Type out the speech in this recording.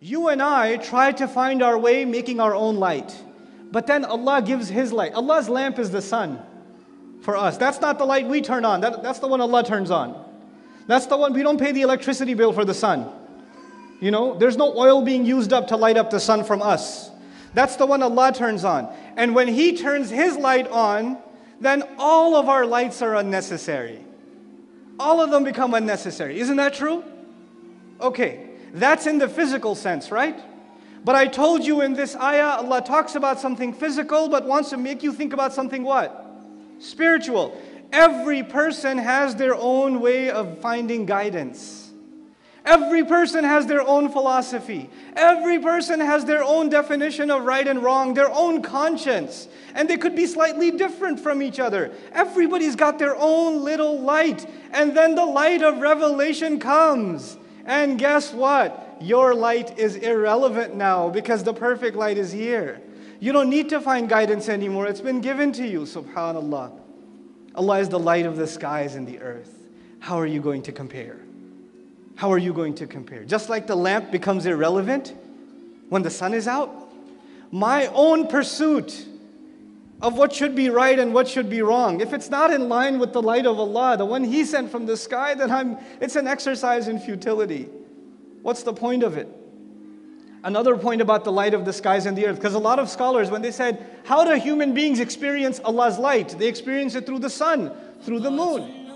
You and I try to find our way making our own light. But then Allah gives His light. Allah's lamp is the sun for us. That's not the light we turn on, that, that's the one Allah turns on. That's the one we don't pay the electricity bill for the sun. You know, there's no oil being used up to light up the sun from us. That's the one Allah turns on. And when He turns His light on, then all of our lights are unnecessary. All of them become unnecessary. Isn't that true? Okay, that's in the physical sense, right? But I told you in this ayah, Allah talks about something physical, but wants to make you think about something what? Spiritual. Every person has their own way of finding guidance. Every person has their own philosophy. Every person has their own definition of right and wrong, their own conscience. And they could be slightly different from each other. Everybody's got their own little light. And then the light of revelation comes. And guess what? Your light is irrelevant now because the perfect light is here. You don't need to find guidance anymore. It's been given to you, subhanAllah. Allah is the light of the skies and the earth. How are you going to compare? how are you going to compare? Just like the lamp becomes irrelevant when the sun is out, my own pursuit of what should be right and what should be wrong, if it's not in line with the light of Allah, the one He sent from the sky, then I'm, it's an exercise in futility. What's the point of it? Another point about the light of the skies and the earth, because a lot of scholars, when they said, How do human beings experience Allah's light? They experience it through the sun, through the moon.